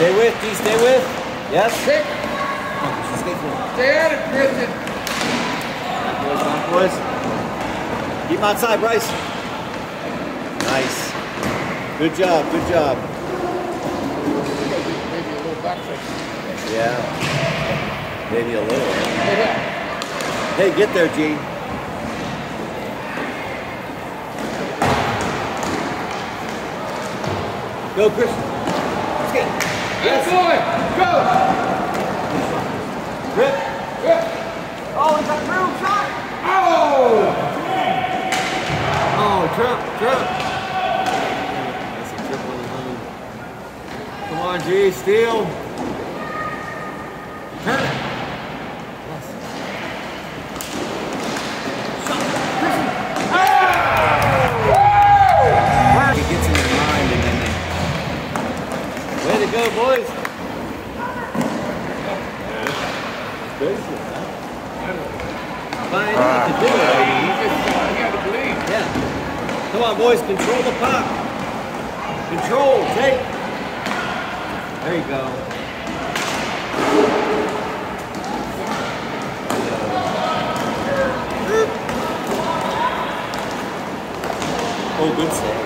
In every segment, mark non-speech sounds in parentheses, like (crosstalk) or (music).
Stay with, G, stay with. Yes. Kick. Stay. Stay at it, Christian. Boys, boys. Keep him outside, Bryce. Nice. Good job, good job. Maybe a little back. Yeah. Maybe a little. Yeah. Hey, get there, Gene. Go, Chris. Let's get it. Yes. boy. Go. Rip. Good. Oh, he got through. Shot. Oh. Oh, trip, trip. That's a triple in the lane. Come on, G, steal. Turn it. Go, boys. Crazy, huh? Fine, to do it. I mean, You got to believe. yeah. Come on, boys. Control the puck. Control. Take. There you go. Oh, good save.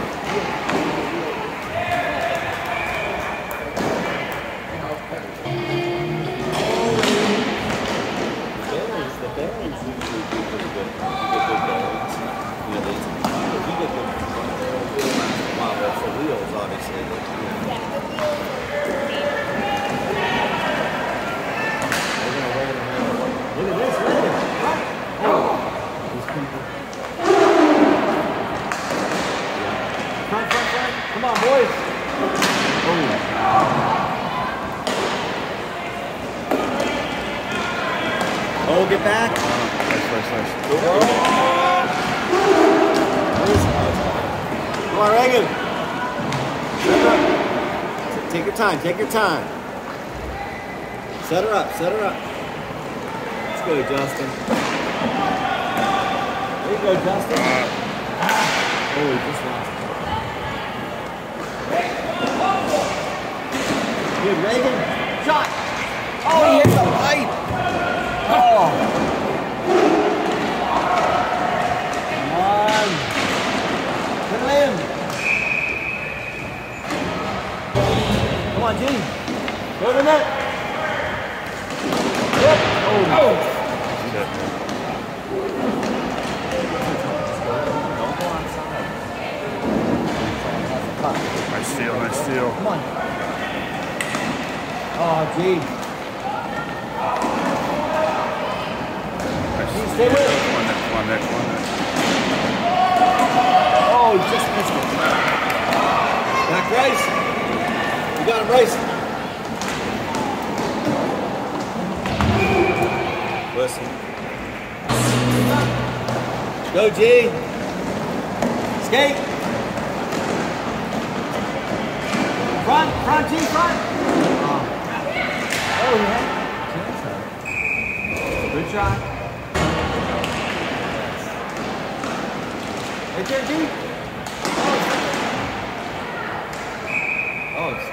On, boys. Oh. Oh, get back. Nice, nice, nice. Come on, Reagan. Take your time. Take your time. Set her up. Set her up. Let's go, Justin. There you go, Justin. Oh, just lost. Good, Reagan. Shot. Oh, he hit the oh. pipe. Oh. Come on. Put it in. Come on, Gene. Go to the net. Yep. Oh. oh. Shit. Don't go outside. Nice steal, nice steal. Come on. Ah, oh, Gene. Nice Stay with it. One net, one net, one net. Oh, he just missed it. Back, Bryce. You got him, Bryce. Listen. Go, G. Skate. Front, front, G, front. Oh, oh he had a Right there, G. Oh, it's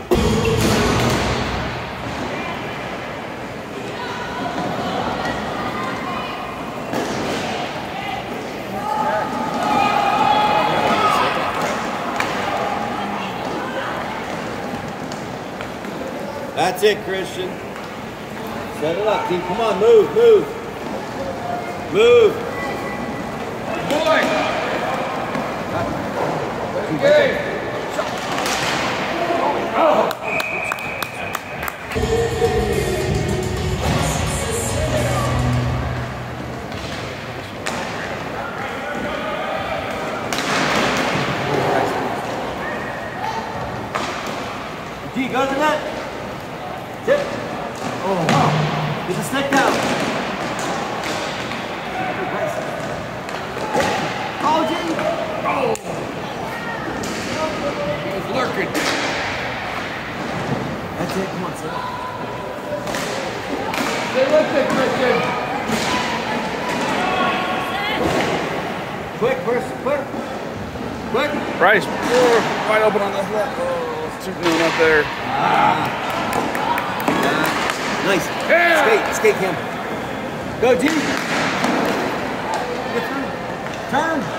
oh, That's it, Christian. Set it up, D. Come on, move, move. Move. Boy. Good. G, go to the net. Tip. Oh, get the stick down. Oh, G. He was lurking. That's it. Come on, set up. Stay with it, Christian. Quick, first, quick. Quick. Bryce, oh, wide open on the left. Oh. No, not there. Ah. Nice. Yeah. Skate, skate, Cam. Go, G. Through. Turn.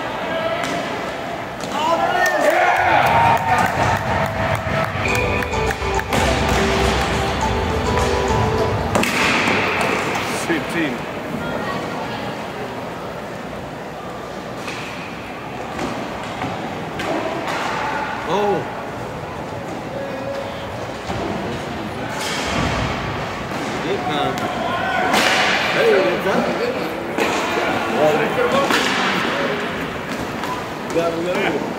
Get him rolling.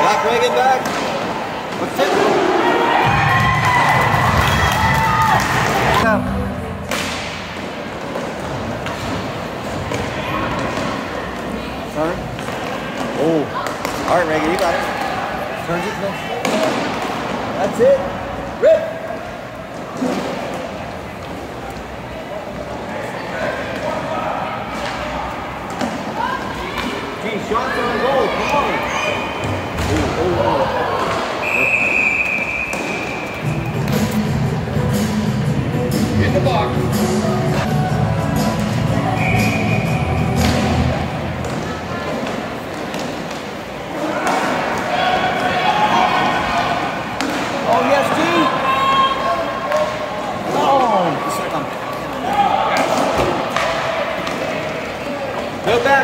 Back, Reagan, back. What's it? Turn. Oh. All right, Reagan, you got it. Turn it. That's it. Rip. Gee, shots on goal. Come on. Oh, oh, oh. In the box.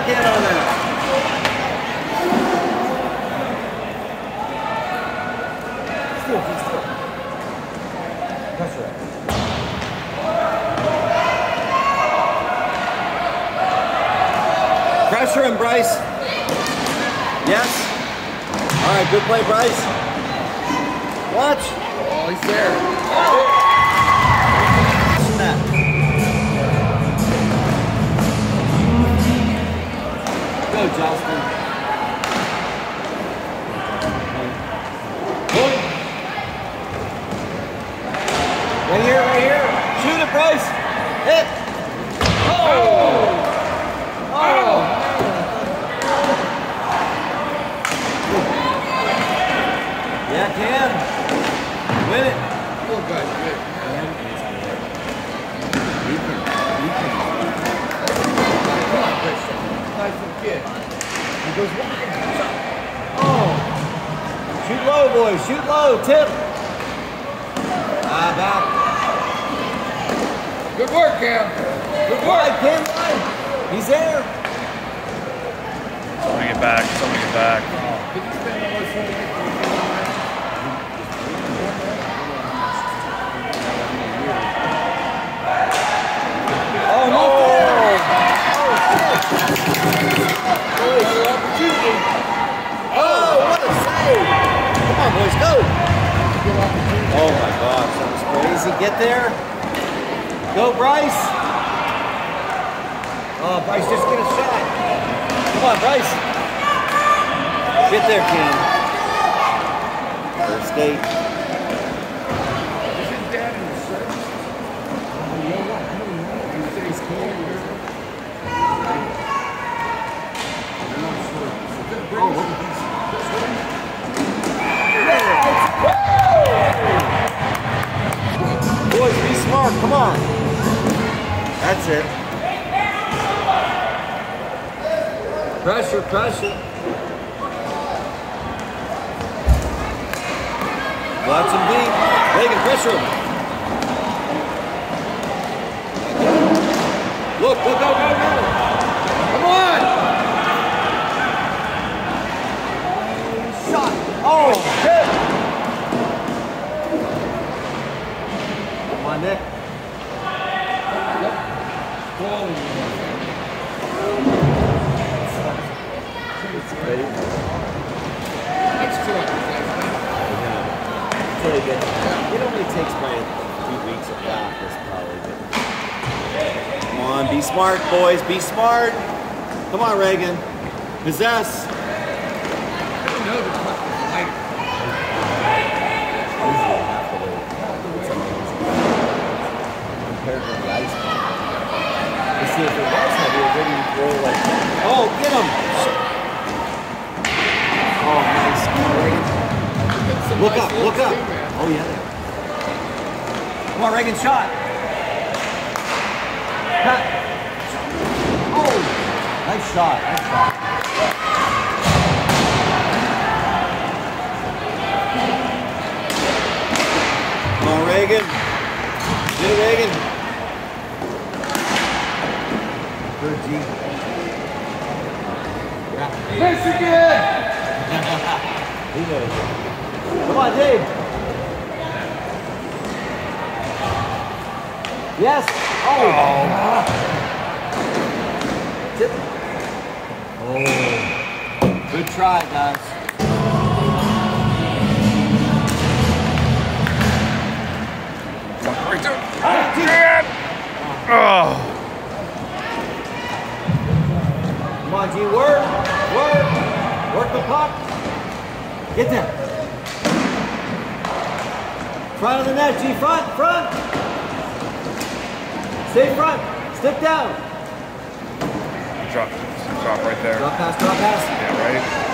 Go back on that. Still, still. Pressure him, Bryce. Yes. All right, good play, Bryce. Watch. Oh, he's there. Oh. Go, Justin. Right here, right here. Shoot it, Bryce. Hit. Oh! Oh! oh. Yeah, Cam. Win goes walking. Oh. Shoot low, boys. Shoot low. Tip. Ah, back. Good work, Cam. Good Wide, work. Cam, wide. He's there. Bring it back. Bring it back. Did you spend all this money? Oh, no. Oh, shit. opportunity. Oh, what a save. Come on, boys, go. Oh, my gosh. That was crazy. Get there. Go, Bryce. Oh, Bryce, just get a shot. Come on, Bryce. Get there, Cam. First skate. Pressure. Watch him deep. Reagan, pressure him. Look, go, go, go, go. Come on. Shot. Oh, shit. Come on, Nick. Ready? That's two up. Until he gets, it only takes probably a few weeks of practice, probably. But. Come on, be smart, boys. Be smart. Come on, Reagan. Possess. Oh, get him! Oh, nice. Look up, look up. Oh, yeah. Come on, Reagan, shot. Cut. Shot. Nice shot. Come on, Reagan. Get it, Reagan. Good G. Yeah, Michigan! he knows. Come on, Dave. Yes. Oh. Tip. Oh. Good try, guys. Right there. Man. Oh. Come on, G. Work. Work. Work the puck. Get there. Front of the net, G. Front. Front. Stay front. Stick down. Drop. Drop right there. Drop pass, drop pass. Yeah, right?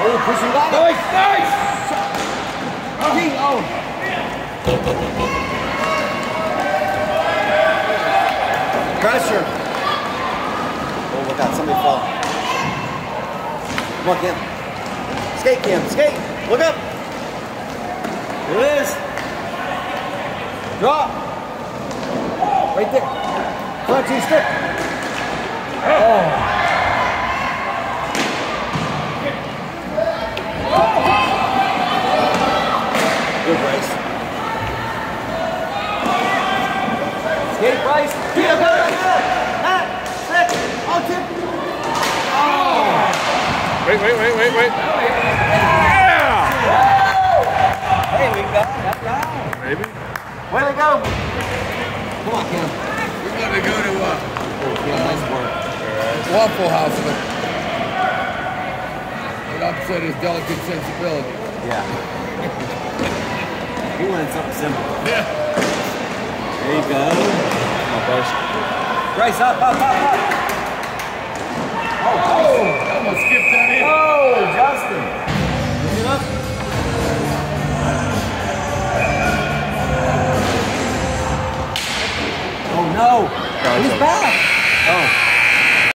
Oh, pushing back. Nice, nice! G. Oh. Pressure. Oh, look out. Somebody fall. Come on, Cam. Skate, Cam. Skate. Look up. Here it is. Drop. Right there. Front G stick. Oh. Good, Bryce. Skate, Bryce. Yeah, good, good. Matt, stick. Oh, tip. Wait, wait, wait, wait, wait. Yeah! Hey, we got it. That's right. Maybe. Way to go. Come on, Cam. We're going to go to uh, Oh, Cam, nice work. Waffle House, but it upset his delicate sensibility. Yeah. (laughs) he wanted something simple. Yeah. There you go. Come on, Bryce. Bryce, up, up, up, up. Oh, Oh, almost skipped that in. oh, Justin. Bring it up. Oh no. He's uh, back. back.